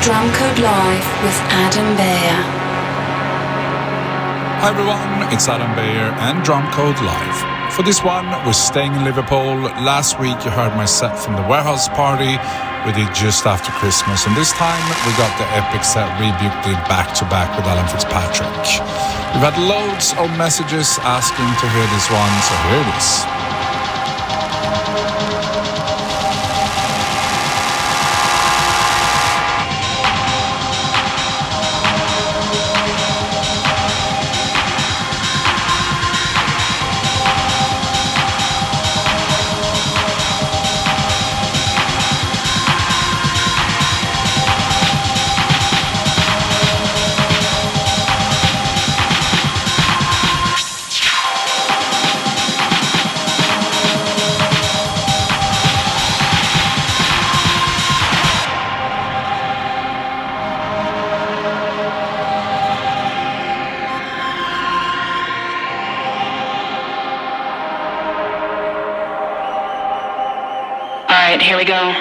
Drumcode Live with Adam Beyer. Hi everyone, it's Adam Beyer and Drumcode Live. For this one, we're staying in Liverpool. Last week you heard my set from the warehouse party we did just after Christmas, and this time we got the epic set Rebuke did back to back with Alan Fitzpatrick. We've had loads of messages asking to hear this one, so here it is. Go.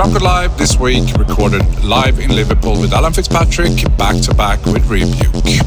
Drumcode Live this week, recorded live in Liverpool with Alan Fitzpatrick, back to back with Rebuke.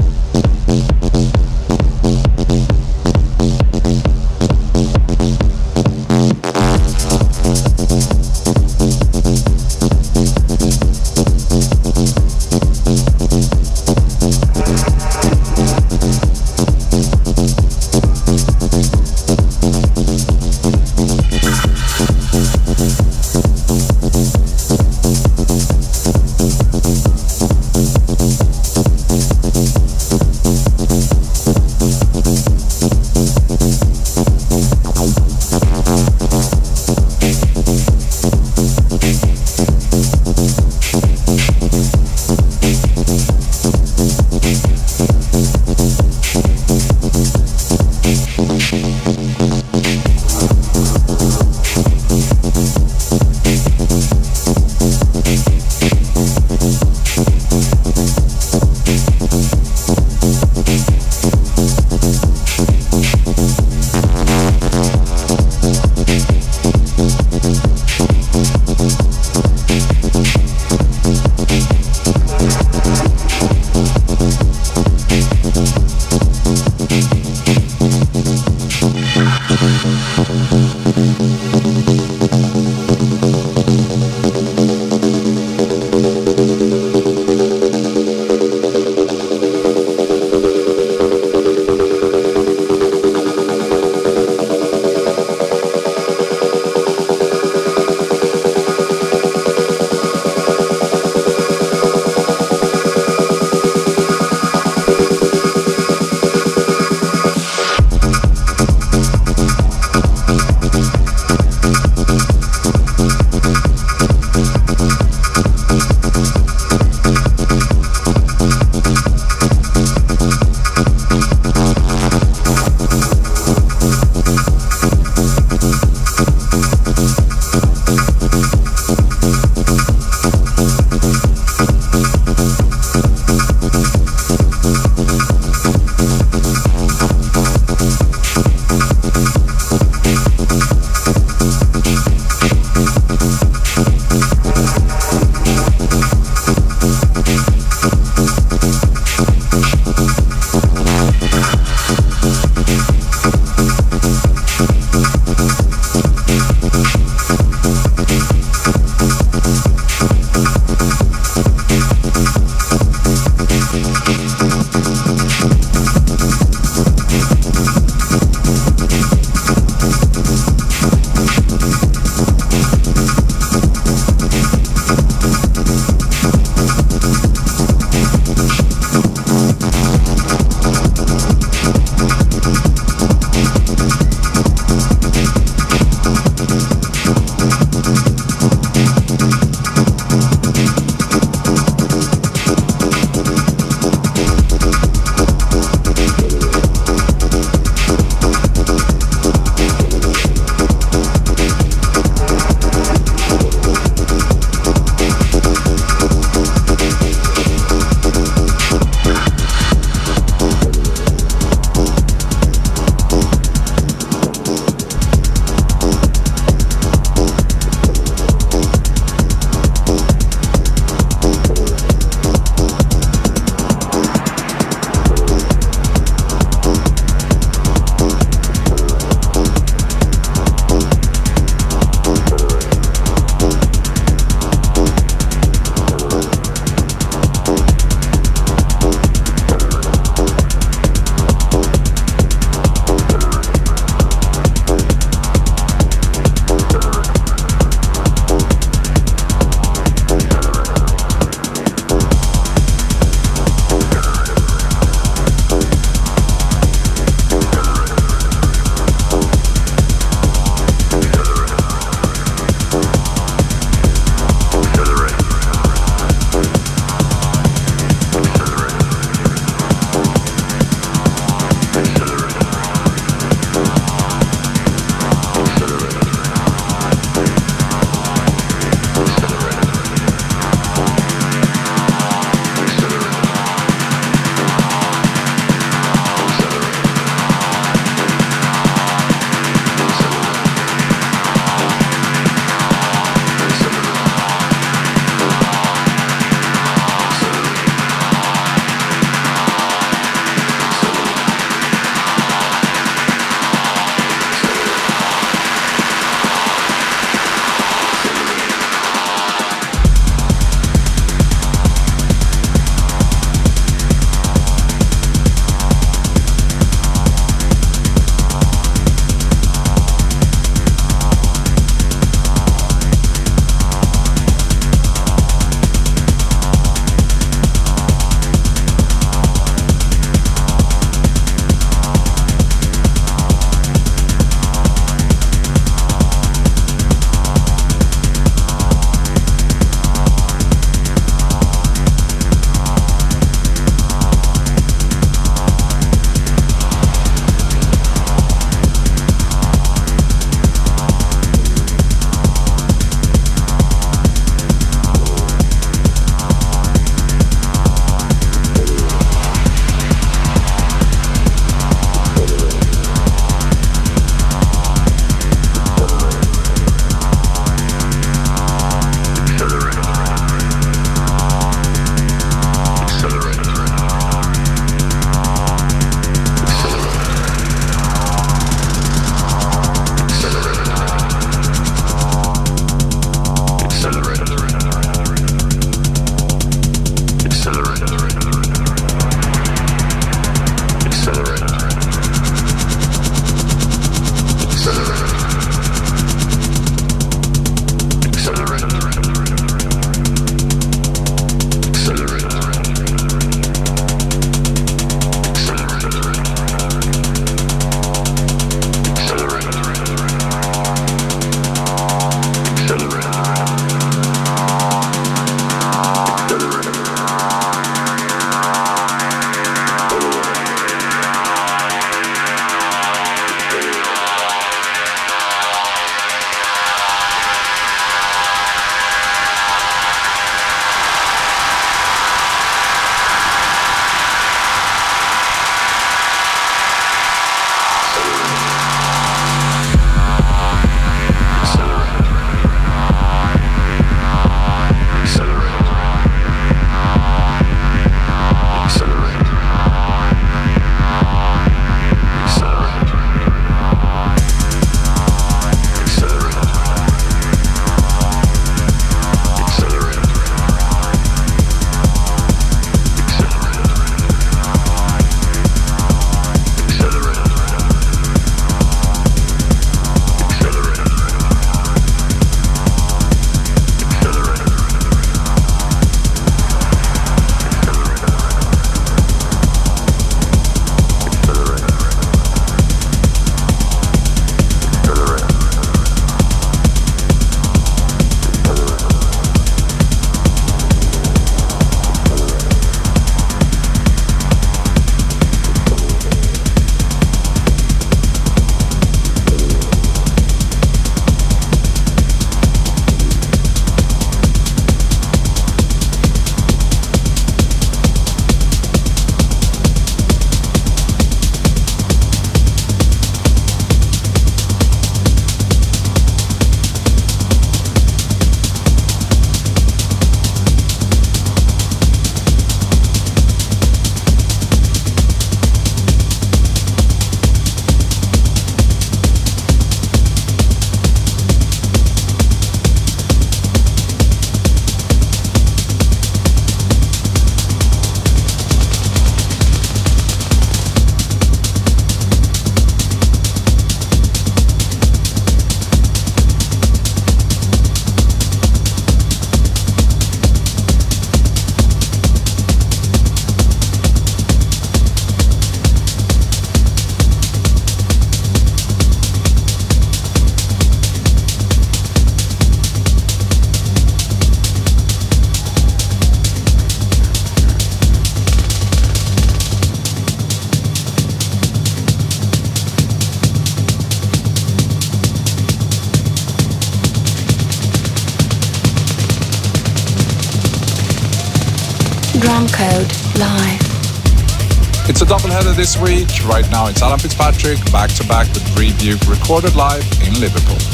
Week. Right now it's Alan Fitzpatrick back to back with Rebuke recorded live in Liverpool.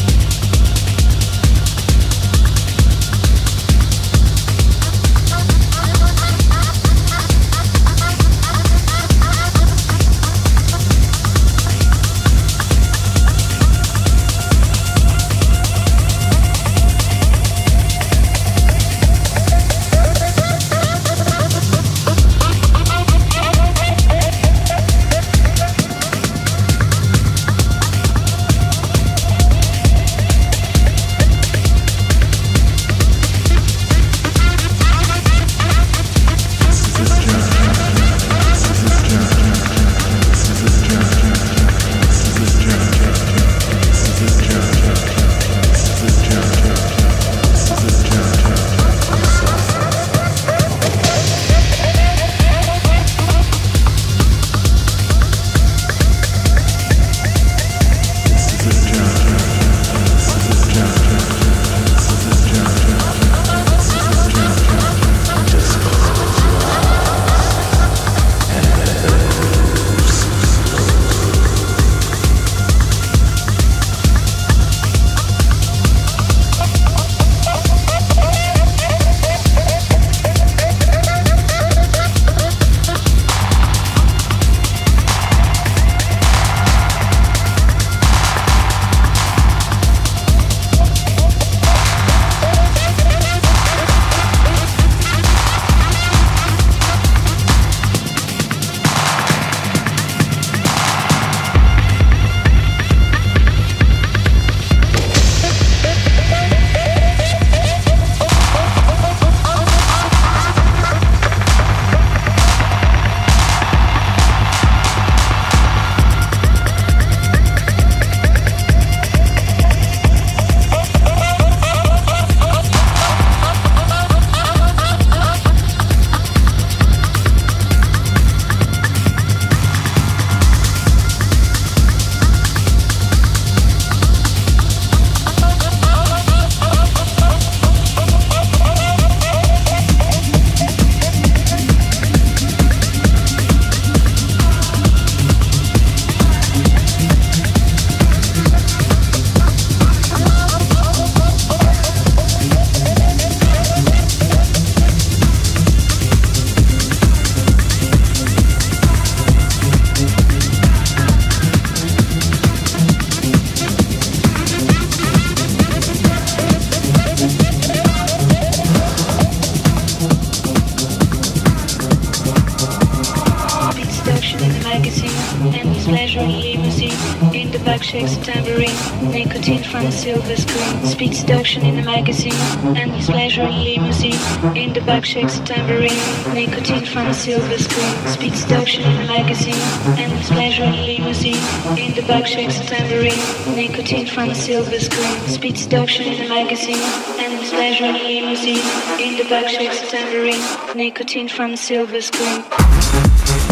Shakes a tambourine, nicotine from a silver screen, speed seduction in a magazine, endless pleasure in limousine. In the back shakes a silver screen, speaks seduction in a magazine, and his pleasure in limousine. In the backshakes a tambourine, nicotine from a silver screen, speed seduction in a magazine, endless pleasure in limousine. In the back shakes a tambourine, nicotine from a silver screen.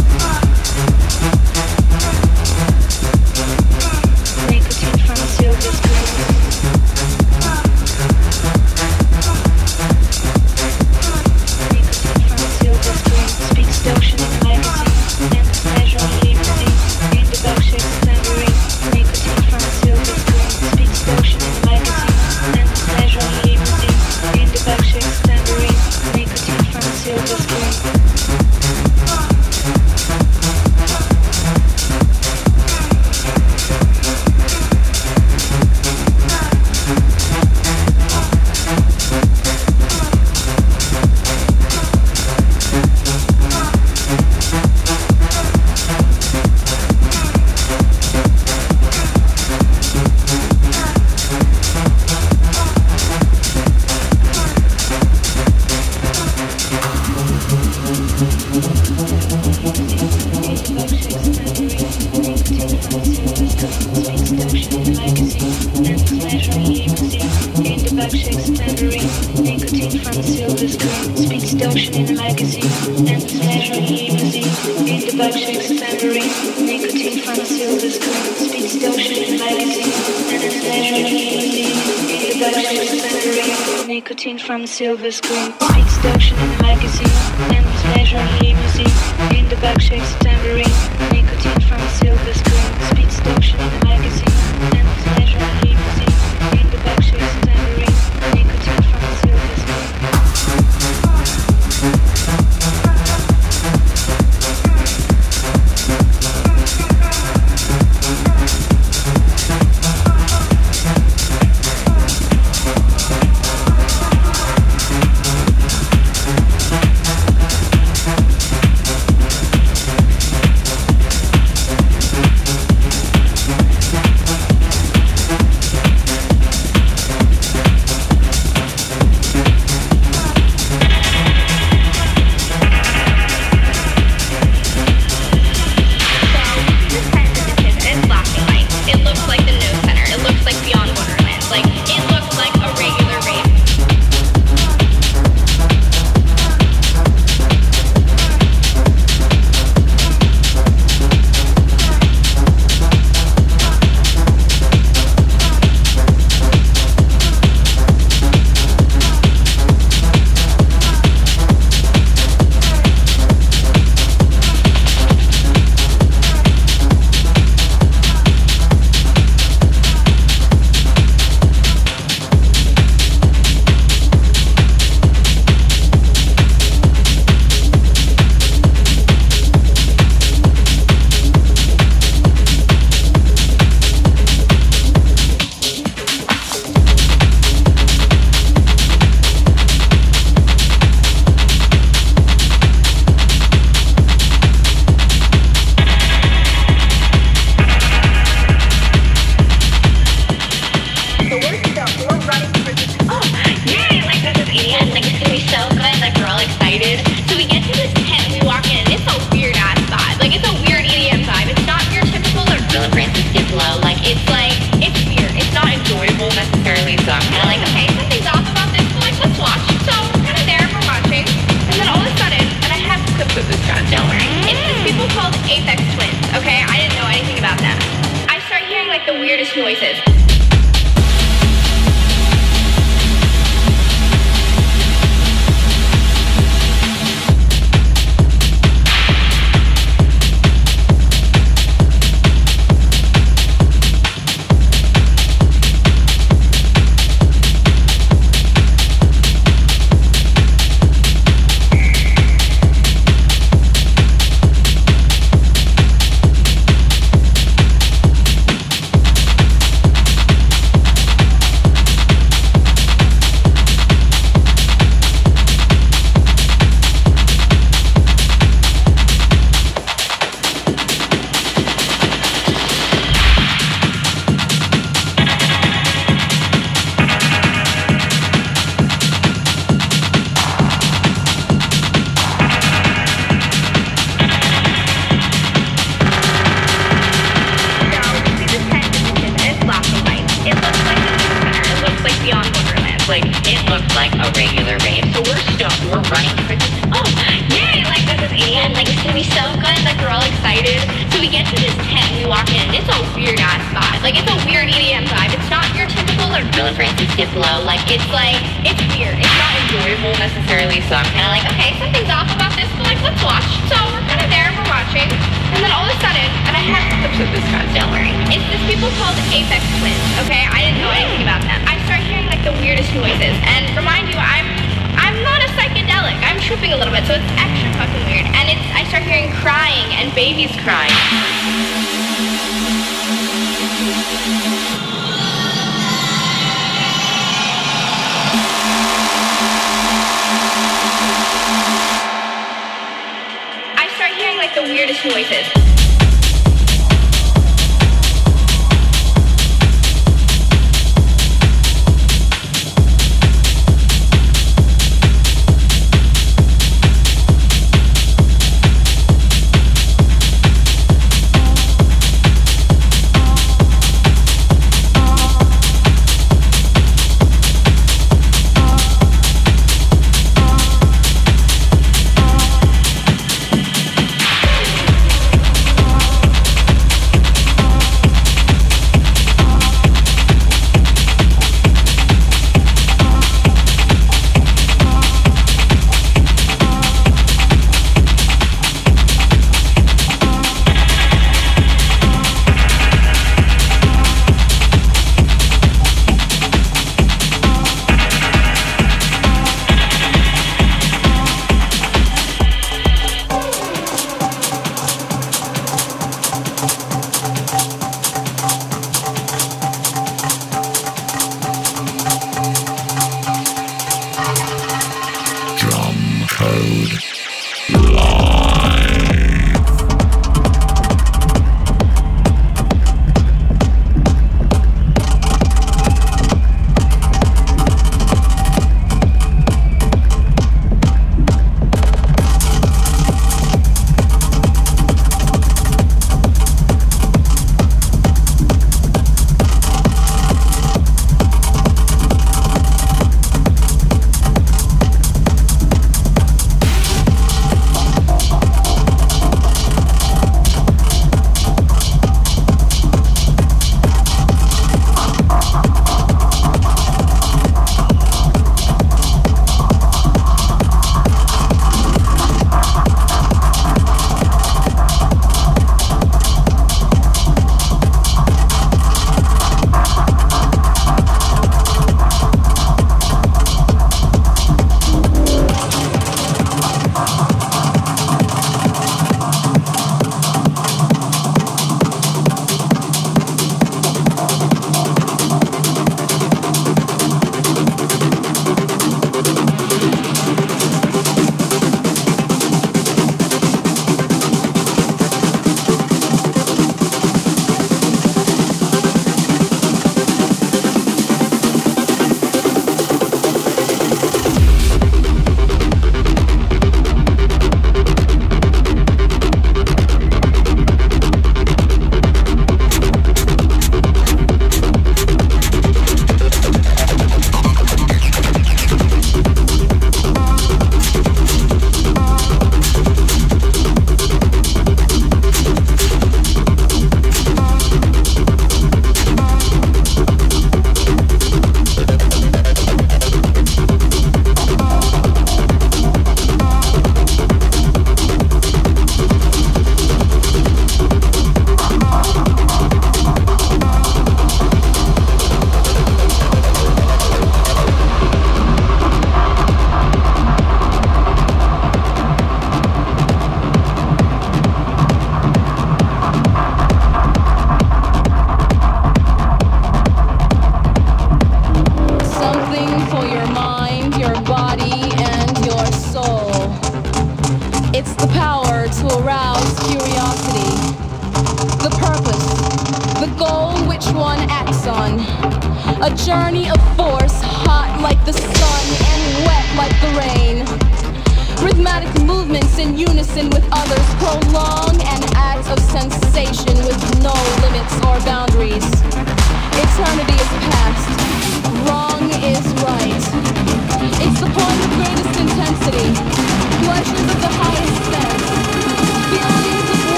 distortion in the magazine, endless pleasure and idiocy, beat the bug shakes of memory, nicotine pharmaceuticals, speed distortion in the magazine, endless pleasure and idiocy, beat the bug shakes of memory, nicotine from the silver screen, speed distortion in the magazine, endless pleasure and idiocy, In the back, shakes of tambourine, nicotine from the silver screen. Like a regular rave. So we're stoked. We're running for this. Oh, yay! Like this is EDM. Like it's gonna be so good. Like we're all excited. So we get to this tent. We walk in. It's a weird ass vibe. Like it's a weird EDM vibe. It's not your typical or Bill and Francis Diplo. Like it's like it's weird. It's not enjoyable necessarily. So I'm kind of like, okay, something's off about this. But like, let's watch. So we're kind of there. We're watching. And then all of a sudden, and I have clips of this guys. Don't worry. It's these people called Aphex Twins. Okay, I didn't know anything about them. I start hearing like the weirdest noises. And remind you, I'm I'm not a psychedelic. I'm tripping a little bit, so it's extra fucking weird. And it's I start hearing crying and babies crying. The weirdest noises.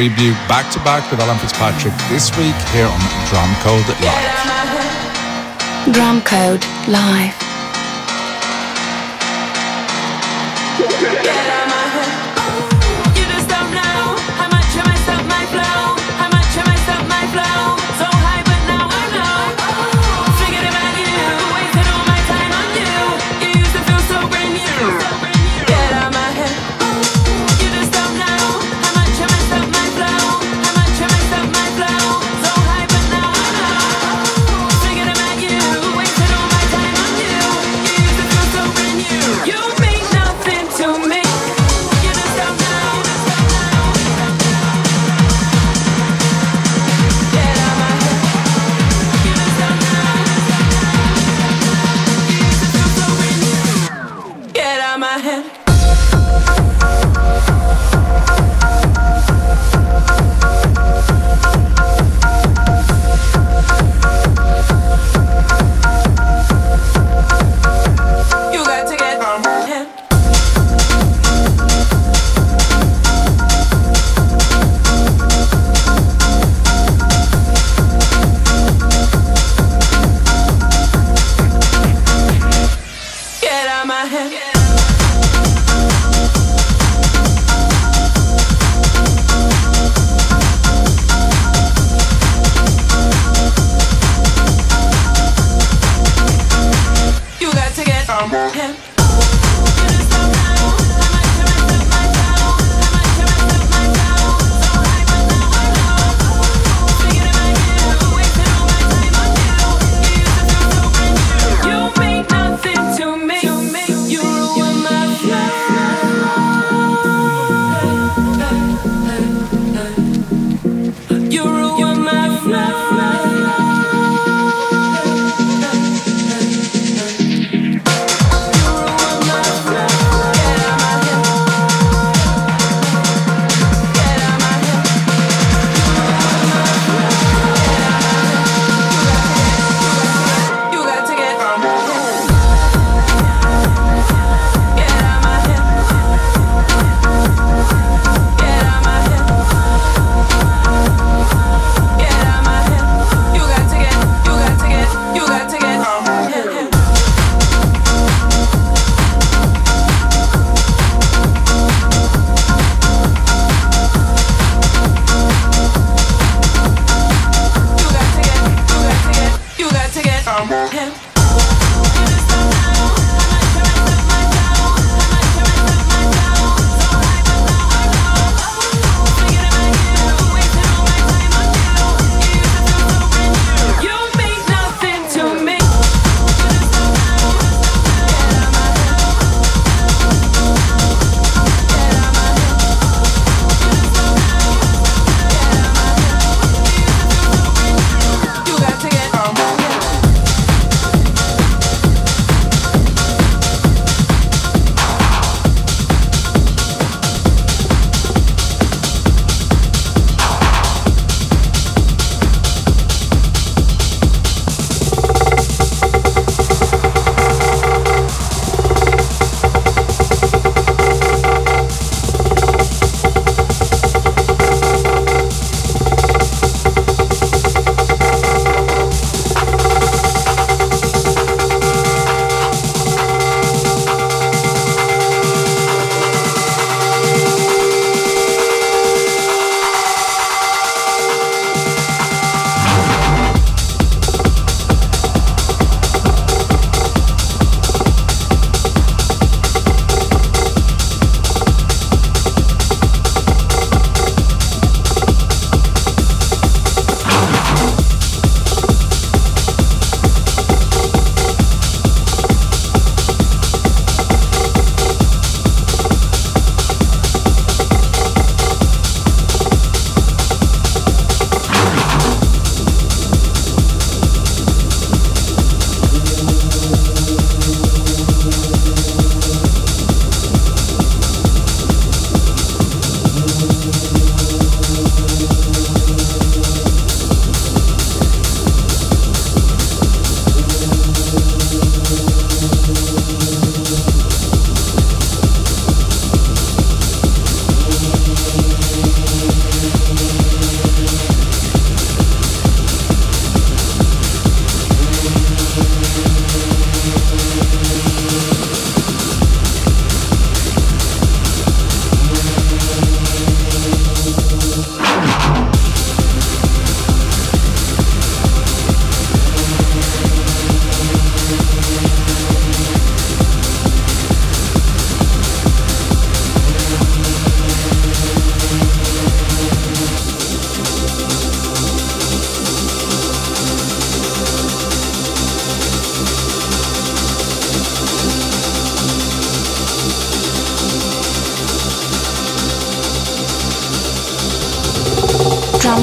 Rebuke back to back with Alan Fitzpatrick this week here on Drumcode Live. Drumcode Live.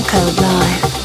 Code Live.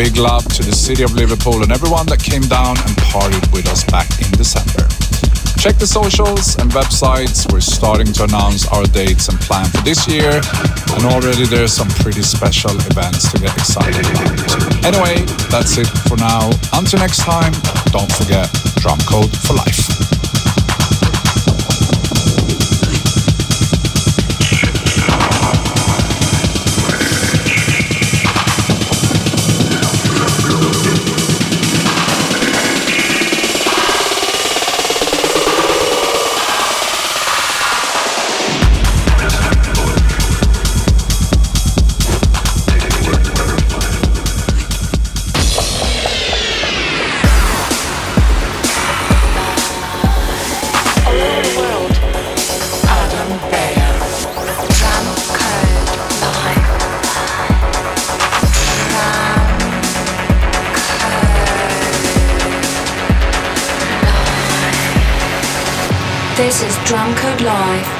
Big love to the city of Liverpool and everyone that came down and partied with us back in December. Check the socials and websites. We're starting to announce our dates and plan for this year, and already there's some pretty special events to get excited about. Anyway, that's it for now. Until next time, don't forget Drumcode for Life.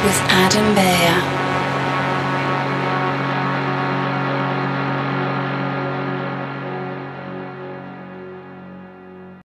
With Adam.